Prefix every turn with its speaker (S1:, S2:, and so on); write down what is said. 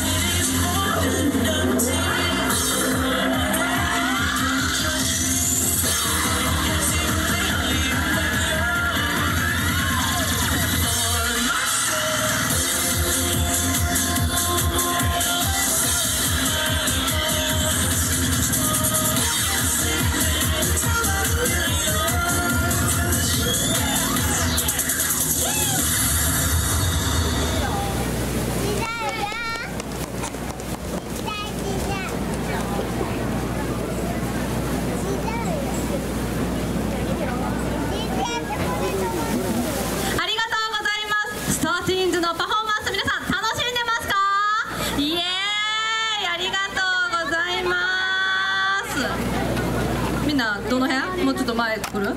S1: City. みんなどの辺もうちょっと前来る？